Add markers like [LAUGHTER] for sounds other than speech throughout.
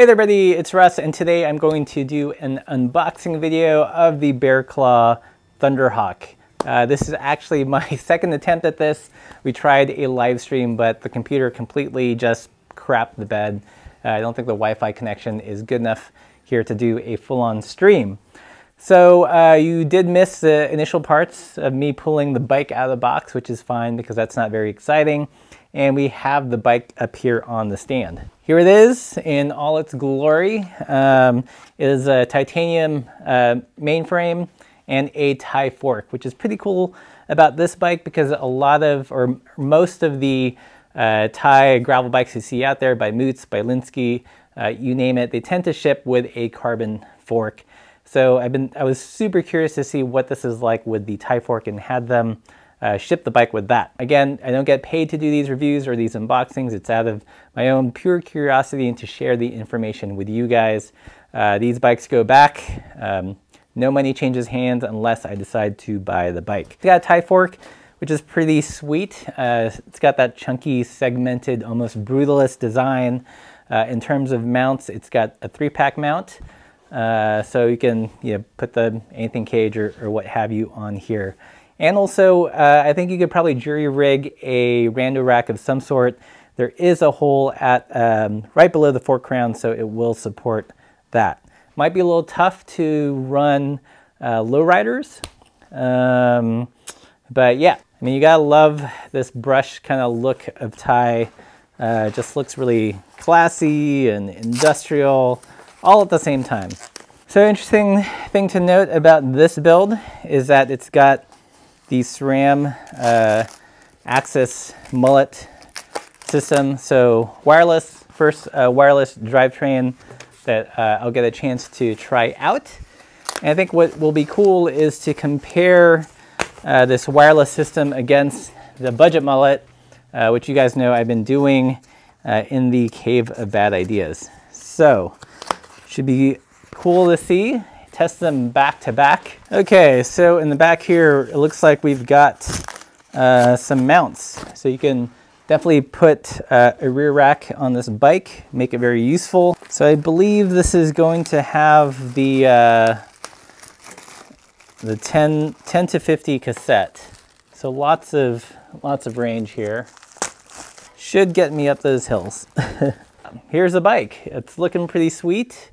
Hey there everybody, it's Russ and today I'm going to do an unboxing video of the Bearclaw Thunderhawk. Uh, this is actually my [LAUGHS] second attempt at this. We tried a live stream but the computer completely just crapped the bed. Uh, I don't think the Wi-Fi connection is good enough here to do a full-on stream. So uh, you did miss the initial parts of me pulling the bike out of the box, which is fine because that's not very exciting. And we have the bike up here on the stand. Here it is in all its glory. Um, it is a titanium uh, mainframe and a Ti fork, which is pretty cool about this bike because a lot of, or most of the uh, Ti gravel bikes you see out there by Moots, by Lynskey, uh, you name it, they tend to ship with a carbon fork. So I've been, I was super curious to see what this is like with the Ti fork and had them uh, ship the bike with that. Again, I don't get paid to do these reviews or these unboxings. It's out of my own pure curiosity and to share the information with you guys. Uh, these bikes go back. Um, no money changes hands unless I decide to buy the bike. It's got a Ti fork, which is pretty sweet. Uh, it's got that chunky, segmented, almost brutalist design. Uh, in terms of mounts, it's got a three-pack mount. Uh, so you can you know, put the anything cage or, or what have you on here. And also, uh, I think you could probably jury rig a rando rack of some sort. There is a hole at um, right below the fork crown, so it will support that. Might be a little tough to run uh, lowriders, um, but yeah. I mean, you gotta love this brush kind of look of Ti. Uh, just looks really classy and industrial all at the same time. So interesting thing to note about this build is that it's got the SRAM uh, mullet system. So wireless, first uh, wireless drivetrain that uh, I'll get a chance to try out. And I think what will be cool is to compare uh, this wireless system against the budget mullet, uh, which you guys know I've been doing uh, in the Cave of Bad Ideas. So should be cool to see. Test them back to back. Okay, so in the back here, it looks like we've got uh, some mounts. So you can definitely put uh, a rear rack on this bike, make it very useful. So I believe this is going to have the uh, the 10, 10 to 50 cassette. So lots of lots of range here. Should get me up those hills. [LAUGHS] Here's a bike. It's looking pretty sweet.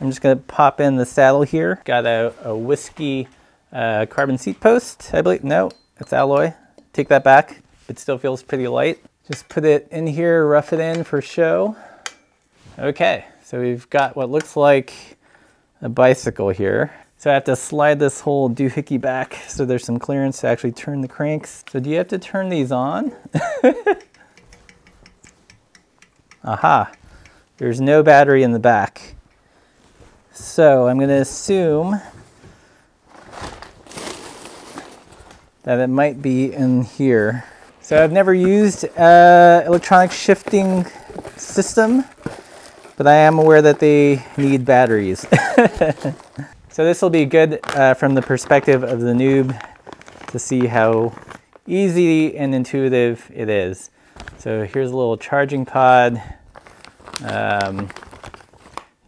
I'm just gonna pop in the saddle here. Got a, a Whisky uh, carbon seat post, I believe. No, it's alloy. Take that back. It still feels pretty light. Just put it in here, rough it in for show. Okay, so we've got what looks like a bicycle here. So I have to slide this whole doohickey back so there's some clearance to actually turn the cranks. So do you have to turn these on? [LAUGHS] Aha, there's no battery in the back. So I'm going to assume that it might be in here. So I've never used uh, electronic shifting system, but I am aware that they need batteries. [LAUGHS] so this will be good uh, from the perspective of the noob to see how easy and intuitive it is. So here's a little charging pod, um,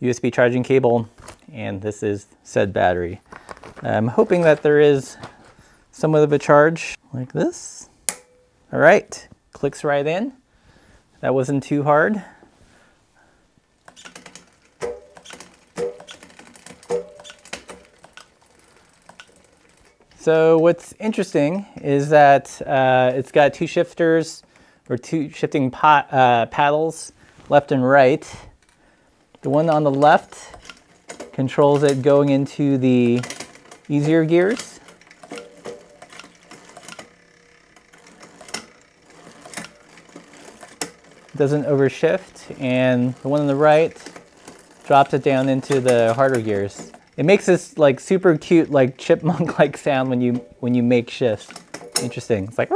USB charging cable, and this is said battery. I'm hoping that there is somewhat of a charge like this. All right, clicks right in. That wasn't too hard. So what's interesting is that uh, it's got two shifters or two shifting pot, uh, paddles left and right. The one on the left controls it going into the easier gears. Doesn't overshift and the one on the right drops it down into the harder gears. It makes this like super cute like chipmunk like [LAUGHS] sound when you when you make shifts. Interesting. It's like.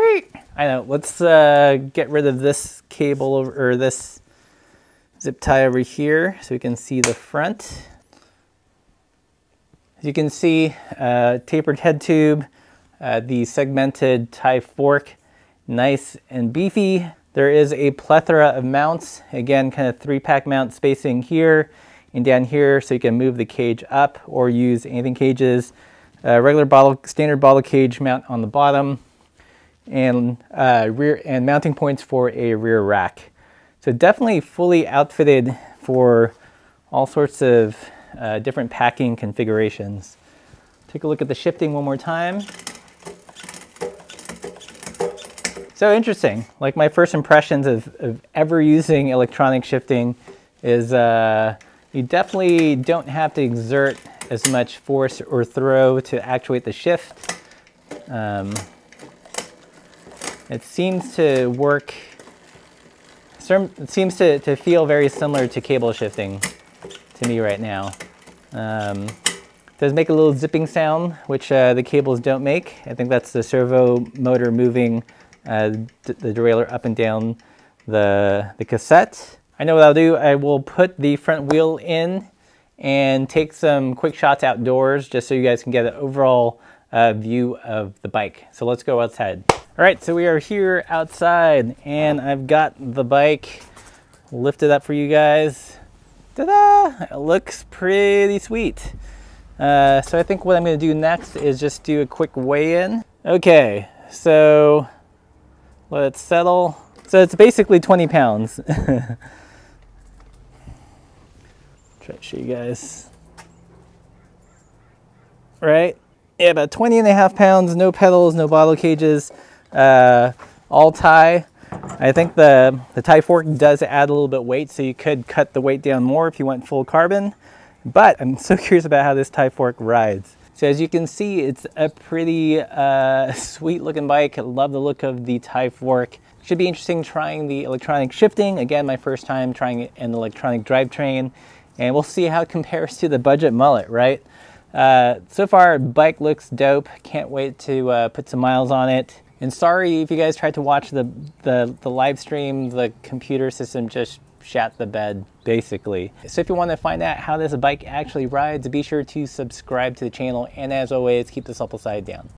I know. Let's uh, get rid of this cable or this zip tie over here so we can see the front. As you can see, uh, tapered head tube, uh, the segmented Ti fork, nice and beefy. There is a plethora of mounts. Again, kind of three pack mount spacing here and down here so you can move the cage up or use anything cages. Uh, regular bottle, standard bottle cage mount on the bottom and uh, rear and mounting points for a rear rack. So definitely fully outfitted for all sorts of uh, different packing configurations. Take a look at the shifting one more time. So interesting, like my first impressions of, of ever using electronic shifting is uh, you definitely don't have to exert as much force or throw to actuate the shift. Um, it seems to work, seems to, to feel very similar to cable shifting to me right now. Um, does make a little zipping sound, which uh, the cables don't make. I think that's the servo motor moving uh, the derailleur up and down the, the cassette. I know what I'll do. I will put the front wheel in and take some quick shots outdoors just so you guys can get an overall uh, view of the bike. So let's go outside. All right, so we are here outside and I've got the bike lifted up for you guys. Ta-da! It looks pretty sweet. Uh, so I think what I'm gonna do next is just do a quick weigh-in. Okay, so let it settle. So it's basically 20 pounds. [LAUGHS] Try to show you guys. Right? Yeah, about 20 and a half pounds, no pedals, no bottle cages, uh, all Ti. I think the, the Ti fork does add a little bit weight, so you could cut the weight down more if you went full carbon. But I'm so [LAUGHS] curious about how this Ti fork rides. So as you can see, it's a pretty uh, sweet looking bike. I love the look of the Ti fork. Should be interesting trying the electronic shifting. Again, my first time trying an electronic drivetrain. And we'll see how it compares to the budget mullet, right? Uh, so far, bike looks dope. Can't wait to uh, put some miles on it. And sorry if you guys tried to watch the, the, the live stream, the computer system just shat the bed, basically. So if you want to find out how this bike actually rides, be sure to subscribe to the channel. And as always, keep the supple side down.